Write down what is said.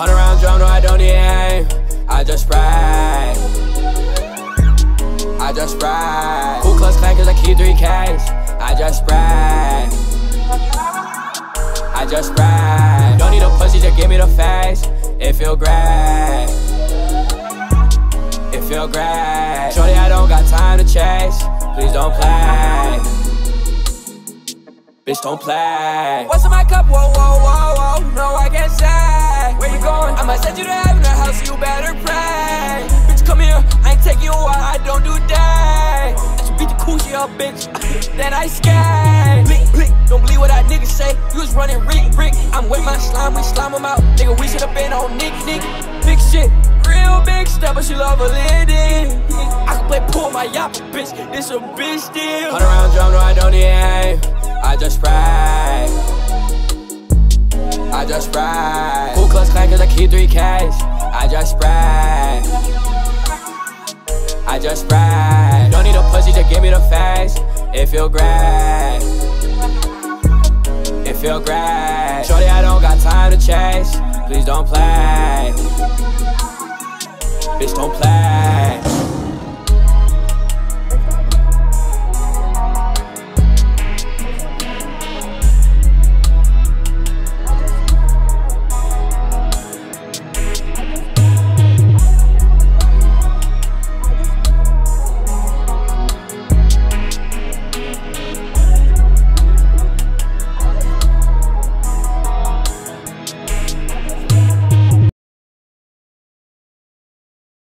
Hundred round drum, no, I don't need aim. I just spray. I just spray. Ku Klux Klan, cause I keep three Ks. I just spray. I just spray. Don't need a pussy, just give me the face. It feel great. It feel great. Shorty, I don't got time to chase. Please don't play. Bitch, don't play. What's in my cup? Whoa, whoa, whoa, whoa. No, I coochie bitch. then I blink. Don't believe what that nigga say. You was running Rick, Rick. I'm with my slime, we slime him out. Nigga, we should've been on Nick, Nick. Big shit. Real big step, but she love a lady. I can play pool my yacht, bitch. This a bitch deal. Hunt around drum, no, I don't need aim. I just spray. I just spray. Ku Klux Klan cause I keep three Ks. I just spray. I just spray. It feel great. It feel great. Shorty, I don't got time to chase. Please don't play. Bitch, don't play.